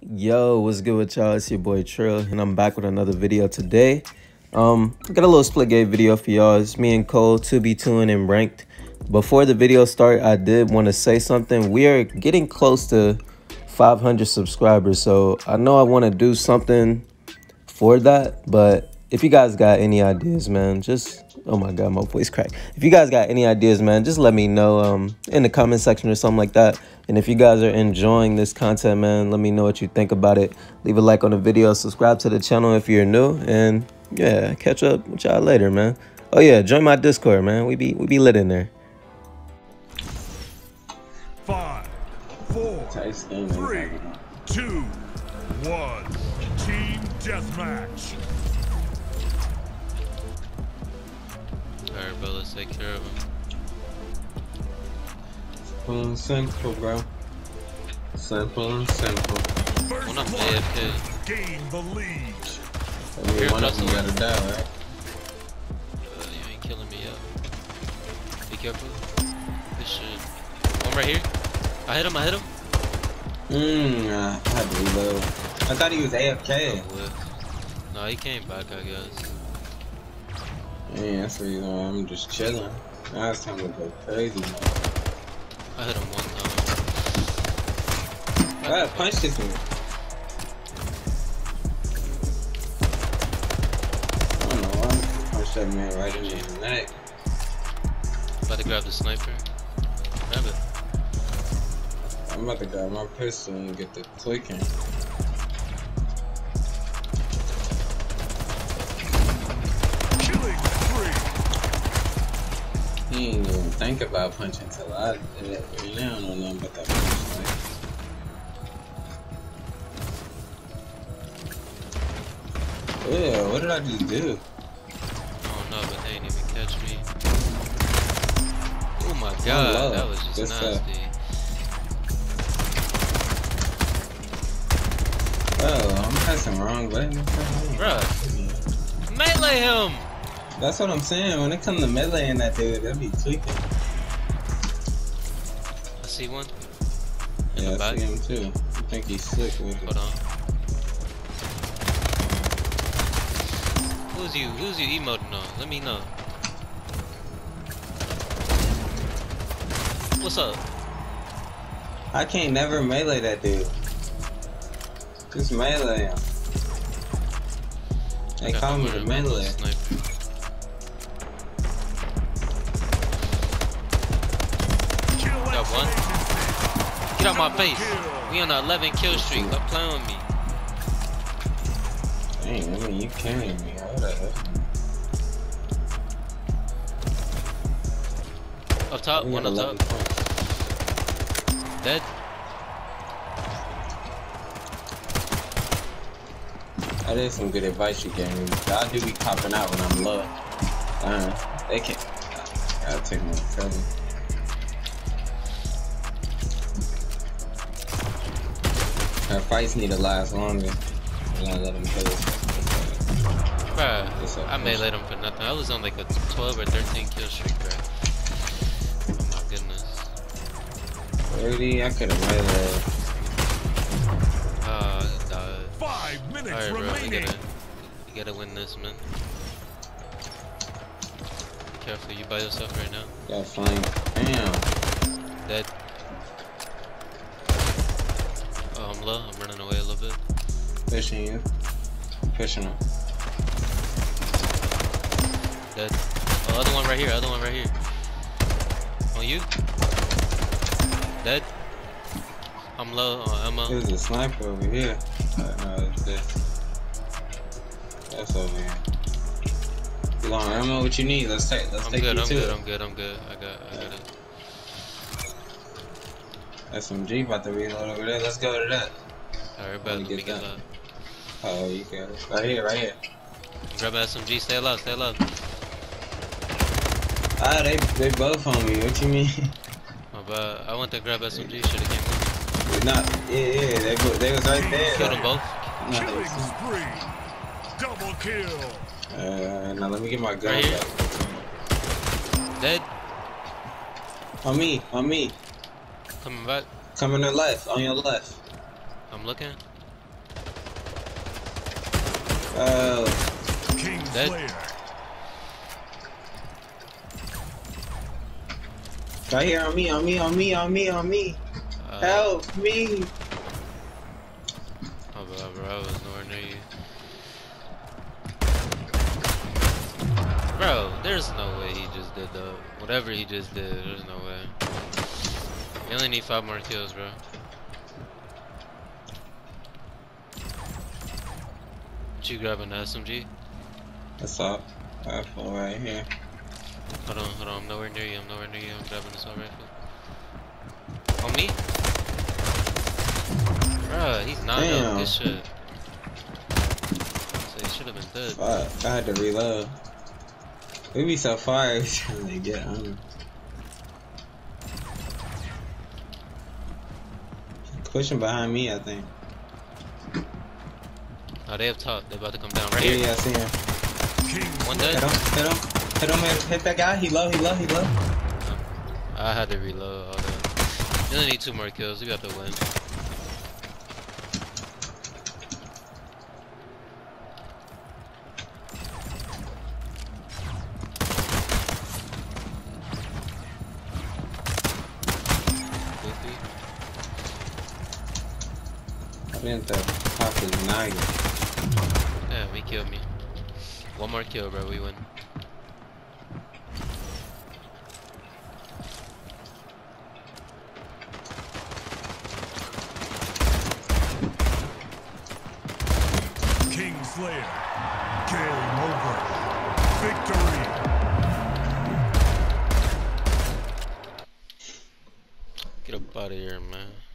Yo, what's good with y'all? It's your boy Trill, and I'm back with another video today. Um, got a little Splitgate video for y'all. It's me and Cole, 2v2 and ranked. Before the video start, I did want to say something. We are getting close to 500 subscribers, so I know I want to do something for that, but if you guys got any ideas, man, just oh my god, my voice cracked. If you guys got any ideas, man, just let me know um in the comment section or something like that. And if you guys are enjoying this content, man, let me know what you think about it. Leave a like on the video, subscribe to the channel if you're new, and yeah, catch up with y'all later, man. Oh yeah, join my Discord, man. We be we be lit in there. Five, four, three, two, one. Team deathmatch. Alright, bro, let's take care of him. Simple and simple, bro. Simple and simple. First One up blood. AFK. Gain the lead. I mean, one of them gotta die, right? Uh, you ain't killing me up. Be careful. This shit. One right here. I hit him, I hit him. Mmm, I had to reload. I thought he was AFK. No, he came back, I guess. Yeah, that's the reason why I'm just chilling. Now it's time to go crazy. Man. I hit him one time. I gotta punch this one. I don't know why I'm punch that man right in the neck. About to grab the sniper. Grab it. I'm about to grab my pistol and get the clicking. Even think about punching till I did it. Right now, I don't know about that punch. Like, yeah, what did I just do? Oh, I don't but they ain't even catch me. Oh my god, that was just Good stuff. nasty. Oh, I'm pressing wrong button. Bruh. Melee him! That's what I'm saying. When it comes to melee and that dude, that'd be tweaking. I see one. In Yeah, the I back. see him too. I think he's slick with Hold it. on. Who's you? Who's you emoting on? Let me know. What's up? I can't never melee that dude. Just melee him. They call me the of my little melee. sniper. One. Get out my face. We on the 11 kill streak. Stop playing with me. Dang, I mean, you killing me. Hold up. Up top, one up 11 top. points. Dead. That is some good advice you gave me. I do be copping out when I'm low. Uh, they can. I gotta take my cover. Our fights need to last longer. I'm gonna let them kill us. Bruh, I Chris? meleeed him for nothing. I was on like a 12 or 13 kill streak, bruh. Oh my goodness. 30, I could've meleeed. Ah, I died. Five minutes Alright, bro, we remaining. gotta, we gotta win this, man. Careful, you by yourself right now. Got flanked. Damn. Dead. Oh, I'm running away a little bit. Pushing you. Pushing him. Dead. Oh, other one right here. Other one right here. On you. Dead. I'm low on ammo. There's a sniper over here. Uh, no, it's this. That's over here. You want ammo? What you need? Let's take. Let's I'm take good. you I'm to good. it. I'm good. I'm good. I got. I got it. SMG about to reload over there. Let's go to that. Alright, Let bet. Let me get get that. Oh, you got it. Right here, right here. Grab an SMG. Stay alive. Stay alive. Ah, they they both on me. What you mean? My bad. I went to grab SMG. Should have came with. Not. Yeah, yeah. they, they was right there. Killed them both. Killing spree. Double kill. Uh, now let me get my gun Right here. back. Dead. On me, on me. Coming back. Coming to left, on your left. I'm looking. Oh, King Dead. Slayer. right here on me, on me, on me, on me, on me. Uh, Help me. Oh, bro, bro, I was nowhere near you. Bro, there's no way he just did that. Whatever he just did, there's no way. You only need five more kills, bro. What you grabbing an SMG? That's all. Rifle right here. Hold on, hold on, I'm nowhere near you, I'm nowhere near you, I'm grabbing this rifle. On me? Bruh, he's not up this shit. So he should have been dead. Fuck, I had to reload. We be so far time they get on. Pushing behind me, I think. Oh, they have top, they about to come down right Yeah, here. yeah, I see him. One Slayer. Hit him, hit him, hit him, hit, hit that guy. He low, he low, he low. I had to reload all that. You only need two more kills, we got to win. Goofy. I didn't pop his noggin. Yeah, we killed me. One more kill, bro, we win. King Slayer. Game over. Victory. Get up out of here, man. Man.